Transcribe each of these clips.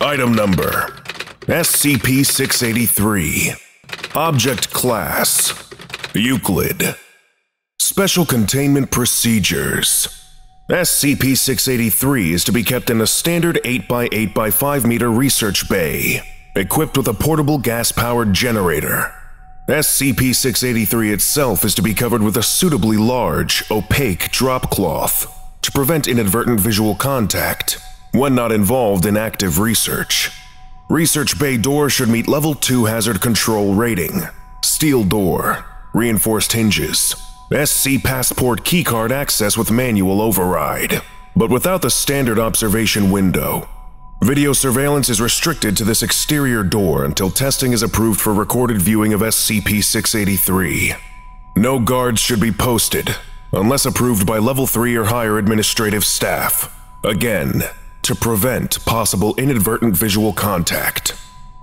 Item number SCP 683. Object Class Euclid. Special Containment Procedures SCP 683 is to be kept in a standard 8x8x5 meter research bay, equipped with a portable gas powered generator. SCP 683 itself is to be covered with a suitably large, opaque drop cloth to prevent inadvertent visual contact when not involved in active research. Research bay door should meet level 2 hazard control rating. Steel door, reinforced hinges, SC passport keycard access with manual override, but without the standard observation window. Video surveillance is restricted to this exterior door until testing is approved for recorded viewing of SCP 683. No guards should be posted, unless approved by level 3 or higher administrative staff. Again, to prevent possible inadvertent visual contact.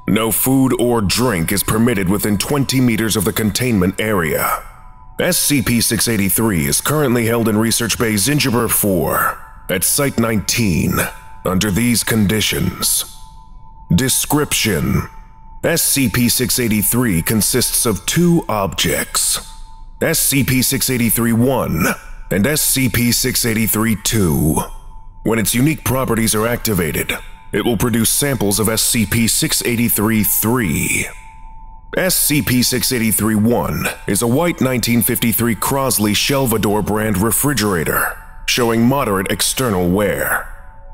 No food or drink is permitted within 20 meters of the containment area. SCP 683 is currently held in Research Bay Zingiber 4 at Site 19 under these conditions. Description SCP 683 consists of two objects SCP 683 1 and SCP 683 2. When its unique properties are activated, it will produce samples of SCP-683-3. SCP-683-1 is a white 1953 Crosley Shelvador brand refrigerator, showing moderate external wear.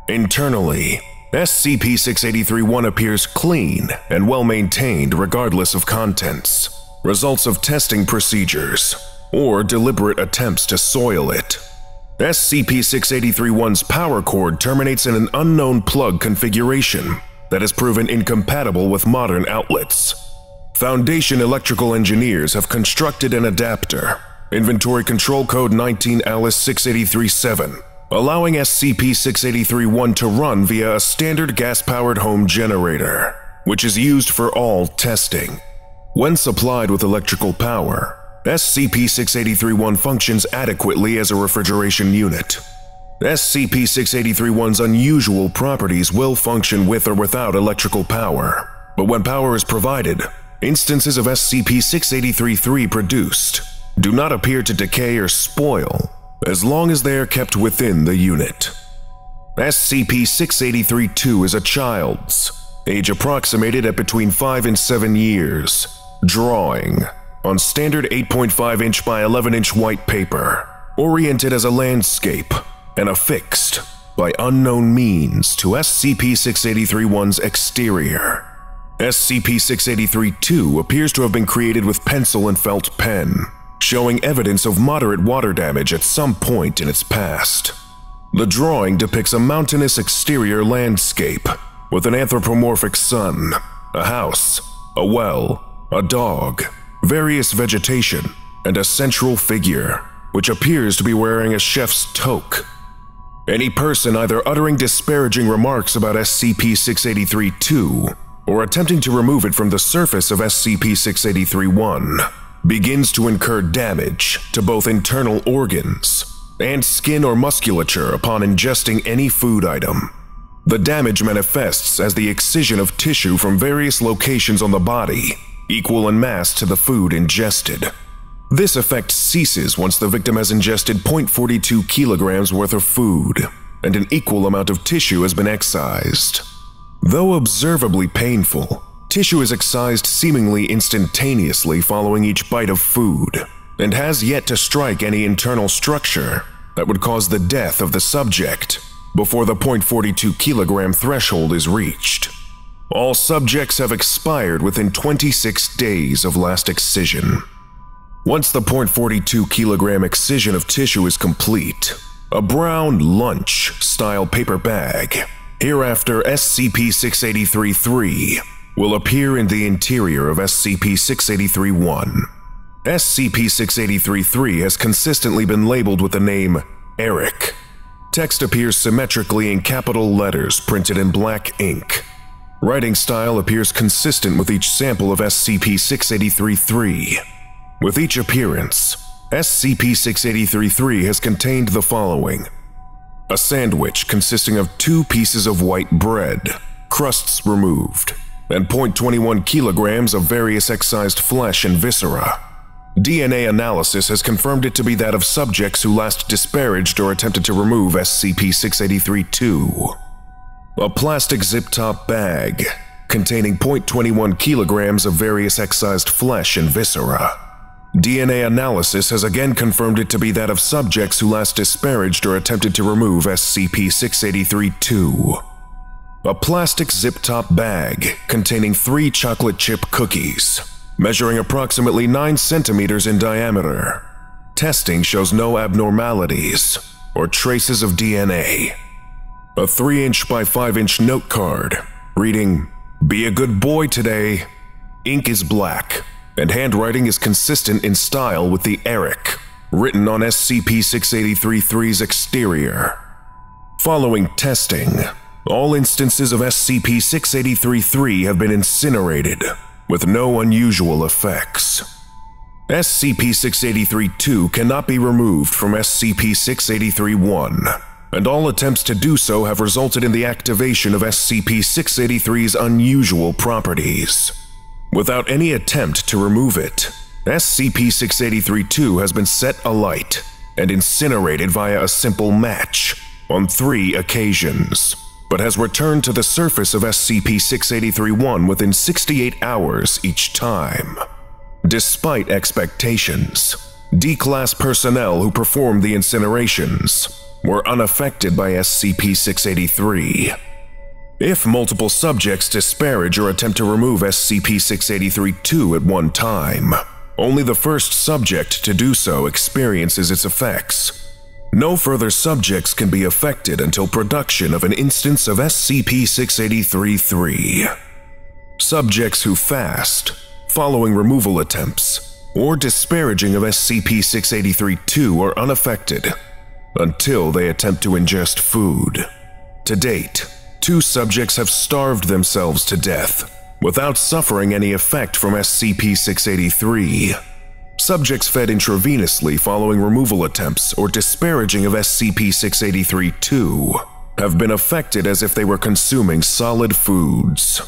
Internally, SCP-683-1 appears clean and well-maintained regardless of contents, results of testing procedures, or deliberate attempts to soil it. SCP-683-1's power cord terminates in an unknown plug configuration that has proven incompatible with modern outlets. Foundation electrical engineers have constructed an adapter, inventory control code 19 Alice 6837, allowing SCP-683-1 to run via a standard gas-powered home generator, which is used for all testing. When supplied with electrical power, SCP-6831 functions adequately as a refrigeration unit. SCP-6831's unusual properties will function with or without electrical power, but when power is provided, instances of SCP-6833 produced do not appear to decay or spoil as long as they are kept within the unit. SCP-6832 is a child's, age approximated at between 5 and 7 years, drawing, on standard 8.5 inch by 11 inch white paper, oriented as a landscape and affixed by unknown means to SCP-683-1's exterior. SCP-683-2 appears to have been created with pencil and felt pen, showing evidence of moderate water damage at some point in its past. The drawing depicts a mountainous exterior landscape with an anthropomorphic sun, a house, a well, a dog, various vegetation, and a central figure, which appears to be wearing a chef's toque. Any person either uttering disparaging remarks about SCP-683-2 or attempting to remove it from the surface of SCP-683-1 begins to incur damage to both internal organs and skin or musculature upon ingesting any food item. The damage manifests as the excision of tissue from various locations on the body equal in mass to the food ingested. This effect ceases once the victim has ingested 0.42 kilograms worth of food, and an equal amount of tissue has been excised. Though observably painful, tissue is excised seemingly instantaneously following each bite of food, and has yet to strike any internal structure that would cause the death of the subject before the 0.42 kilogram threshold is reached. All subjects have expired within 26 days of last excision. Once the 0.42 kilogram excision of tissue is complete, a brown lunch style paper bag, hereafter SCP 683 3, will appear in the interior of SCP 683 1. SCP 683 3 has consistently been labeled with the name Eric. Text appears symmetrically in capital letters printed in black ink. Writing style appears consistent with each sample of SCP-683-3. With each appearance, SCP-683-3 has contained the following. A sandwich consisting of two pieces of white bread, crusts removed, and 0.21 kilograms of various excised flesh and viscera. DNA analysis has confirmed it to be that of subjects who last disparaged or attempted to remove SCP-683-2. A plastic zip-top bag containing 0.21 kilograms of various excised flesh and viscera. DNA analysis has again confirmed it to be that of subjects who last disparaged or attempted to remove SCP-683-2. A plastic zip-top bag containing three chocolate chip cookies, measuring approximately 9 centimeters in diameter. Testing shows no abnormalities or traces of DNA. A 3 inch by 5 inch note card reading, Be a good boy today. Ink is black, and handwriting is consistent in style with the Eric, written on SCP 683 3's exterior. Following testing, all instances of SCP 683 3 have been incinerated with no unusual effects. SCP-683-2 cannot be removed from SCP-683-1, and all attempts to do so have resulted in the activation of SCP-683's unusual properties. Without any attempt to remove it, SCP-683-2 has been set alight and incinerated via a simple match on three occasions but has returned to the surface of SCP-683-1 within 68 hours each time. Despite expectations, D-Class personnel who performed the incinerations were unaffected by SCP-683. If multiple subjects disparage or attempt to remove SCP-683-2 at one time, only the first subject to do so experiences its effects, no further subjects can be affected until production of an instance of SCP-683-3. Subjects who fast, following removal attempts, or disparaging of SCP-683-2 are unaffected until they attempt to ingest food. To date, two subjects have starved themselves to death without suffering any effect from SCP-683. Subjects fed intravenously following removal attempts or disparaging of SCP-683-2 have been affected as if they were consuming solid foods.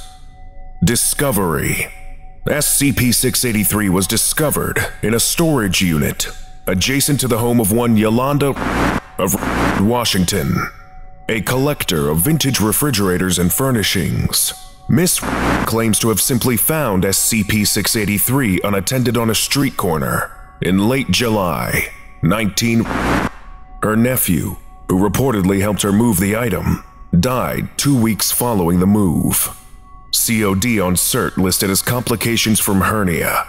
Discovery SCP-683 was discovered in a storage unit adjacent to the home of one Yolanda of Washington, a collector of vintage refrigerators and furnishings. Miss claims to have simply found SCP-683 unattended on a street corner in late July 19. Her nephew, who reportedly helped her move the item, died two weeks following the move. COD on CERT listed as complications from hernia.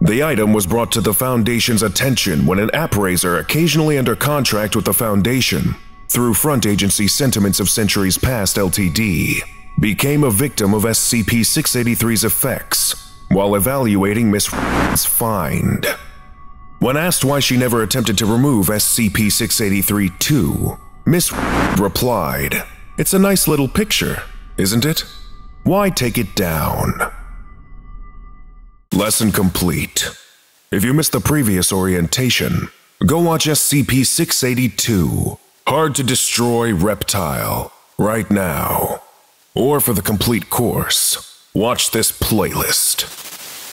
The item was brought to the Foundation's attention when an appraiser occasionally under contract with the Foundation, through front agency Sentiments of Centuries Past Ltd, became a victim of SCP-683's effects while evaluating Miss find. When asked why she never attempted to remove SCP-683-2, Miss replied, It's a nice little picture, isn't it? Why take it down? Lesson complete. If you missed the previous orientation, go watch SCP-682, Hard to Destroy Reptile, right now. Or for the complete course, watch this playlist.